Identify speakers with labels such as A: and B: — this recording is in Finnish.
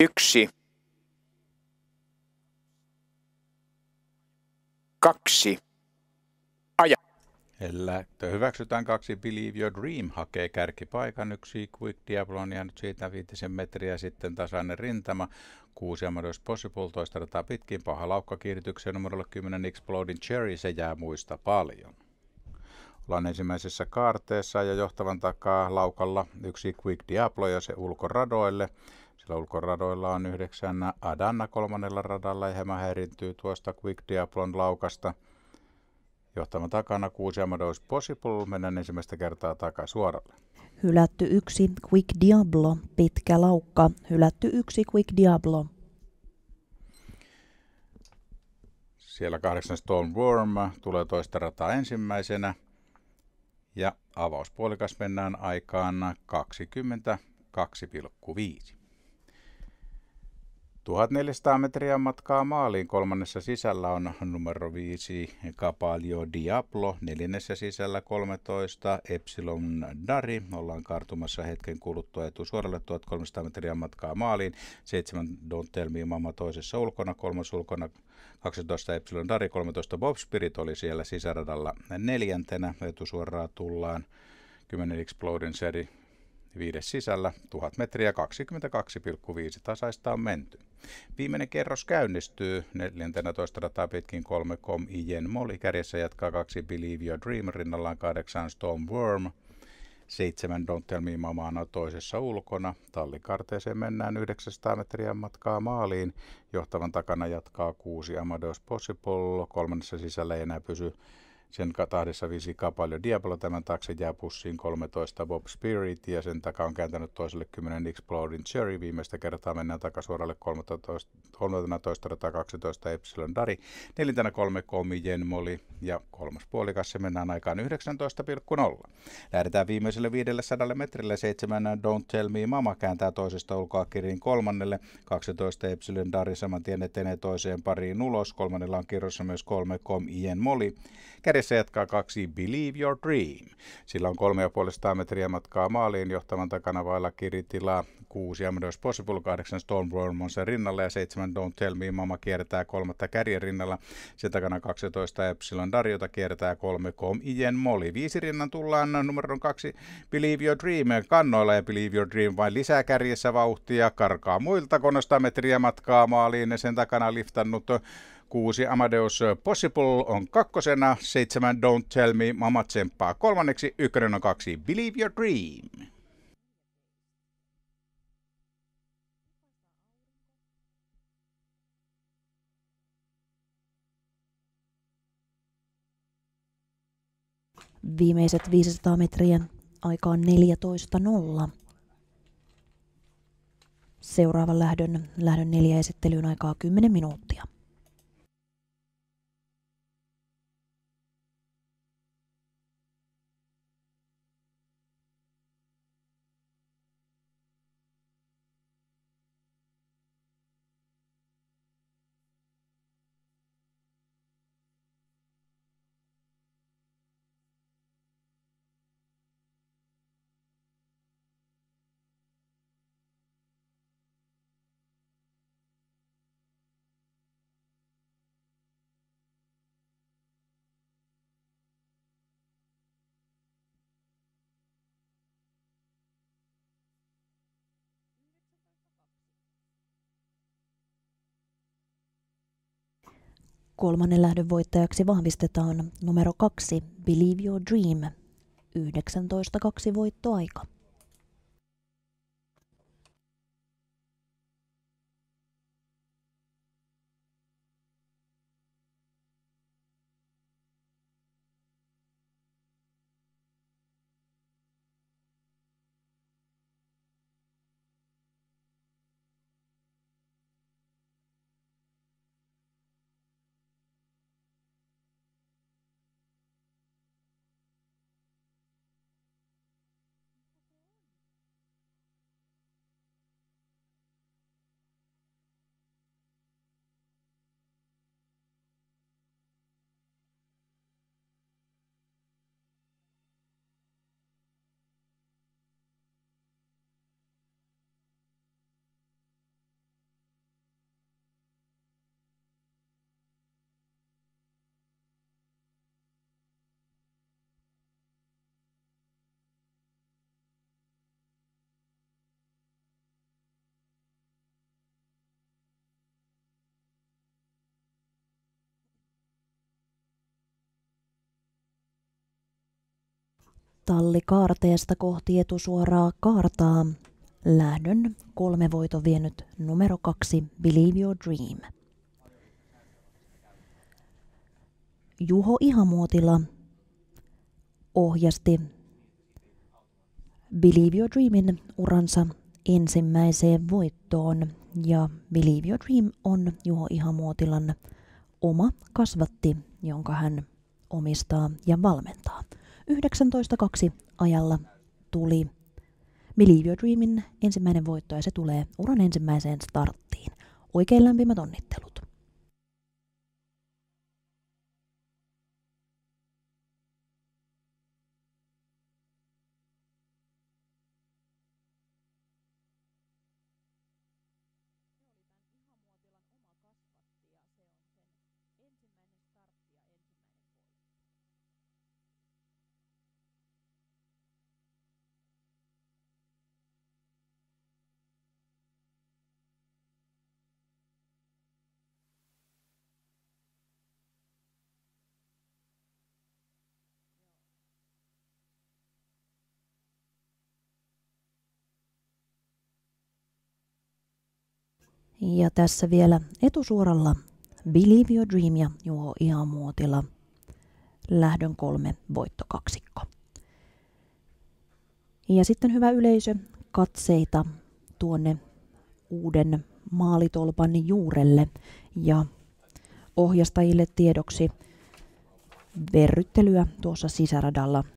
A: Yksi. Kaksi. Aja.
B: Lähtö hyväksytään kaksi Believe Your Dream hakee kärkipaikan yksi Quick Diablo on jäänyt siitä viitisen metriä sitten tasainen rintama. Kuusi Amadeus Possible toista rataa pitkin paha laukka kiiritykseen numerolle 10 Exploding Cherry se jää muista paljon. Ollaan ensimmäisessä kaarteessa ja johtavan takaa laukalla yksi Quick Diablo ja se ulkoradoille. Sillä ulkoradoilla on yhdeksän Adanna kolmannella radalla ja hieman häirintyy tuosta Quick Diablon laukasta. Johtavan takana kuusi Amadeus Possible, mennään ensimmäistä kertaa takaa suoralle.
C: Hylätty yksi Quick Diablo, pitkä laukka. Hylätty yksi Quick Diablo.
B: Siellä kahdeksan Stone Worm tulee toista rataa ensimmäisenä. Ja avauspuolikas mennään aikaan 22,5. 1400 metriä matkaa maaliin. Kolmannessa sisällä on numero 5 Capalio Diablo. Neljännessä sisällä 13 Epsilon Dari. Ollaan kartumassa hetken kuluttua etusuoralle 1300 metriä matkaa maaliin. 7 Don't Tell Me Mama toisessa ulkona. Kolmas ulkona 12 Epsilon Dari. 13 Bob Spirit oli siellä sisäradalla neljäntenä. Etusuoraa tullaan 10 Exploding Seri viides sisällä 1000 metriä 22,5 tasaista on menty. Viimeinen kerros käynnistyy 14 rataa pitkin 3 Com Ijen Moli. Kärjessä jatkaa kaksi Believe Your Dream, rinnallaan kahdeksan Storm Worm. Seitsemän Don't Tell Me Mama toisessa ulkona. Tallikarteeseen mennään 900 metriä matkaa maaliin. Johtavan takana jatkaa kuusi Amadeus Possible. Kolmannessa sisällä ei enää pysy sen tahdessa viisi Capalio Diablo, tämän taakse jää pussiin 13 Bob Spirit ja sen takaa on kääntänyt toiselle 10 Exploding Cherry. Viimeistä kertaa mennään takasuoralle 13, 13 12 Epsilon Dari, neljäntenä 3 Komi Jenmoli ja kolmas puolikas se mennään aikaan 19,0. Lähdetään viimeiselle 500 metrille 7 Don't Tell Me Mama kääntää toisesta ulkoa kirin kolmannelle, 12 Epsilon Dari saman tien etenee toiseen pariin ulos, kolmannella on kirjoissa myös 3 Kom Ien Moli. Kädessä jatkaa kaksi Believe Your Dream. Sillä on 3,5 metriä matkaa maaliin johtavan takana vailla kiritilaa. 6 Amadeus Possible, 8 Stormworm on sen rinnalla ja 7 Don't Tell Me Mama kiertää kolmatta kärjen rinnalla. Sen takana 12 Epsilon Darjota kiertää 3 Com Ijen Molly. Viisi rinnan tullaan numeron 2 Believe Your Dream kannoilla ja Believe Your Dream vain lisää kärjessä vauhtia. Karkaa muilta 300 metriä matkaa maaliin ja sen takana liftannut Kuusi Amadeus Possible on kakkosena, seitsemän Don't Tell Me, Mama tsemppaa kolmanneksi, ykkönen on kaksi Believe Your Dream.
C: Viimeiset 500 metriä aika on 14.0. Seuraavan lähdön, lähdön neljä esittelyyn aikaa 10 minuuttia. Kolmannen lähdön voittajaksi vahvistetaan numero kaksi Believe Your Dream, 19.2 voittoaika. Talli kaarteesta kohti etusuoraa kaartaa. Lähdön kolme voito vienyt numero kaksi Believe Your Dream. Juho Ihamuotila ohjasti Believe Your Dreamin uransa ensimmäiseen voittoon ja Believe Your Dream on Juho Ihamuotilan oma kasvatti, jonka hän omistaa ja valmentaa. 19.2 ajalla tuli Believe Your Dreamin ensimmäinen voitto ja se tulee uran ensimmäiseen starttiin. Oikein lämpimät onnittelut. Ja tässä vielä etusuoralla Believe Your Dream ja Juho Ihamuotila. Lähdön kolme voittokaksikko. Ja sitten hyvä yleisö, katseita tuonne uuden maalitolpan juurelle ja ohjastajille tiedoksi verryttelyä tuossa sisäradalla